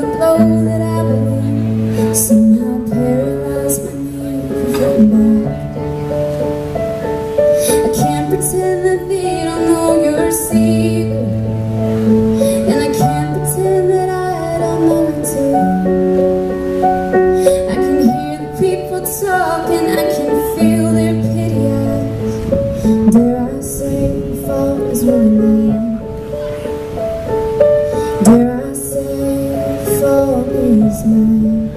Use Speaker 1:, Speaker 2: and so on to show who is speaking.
Speaker 1: the blows that I believe. is.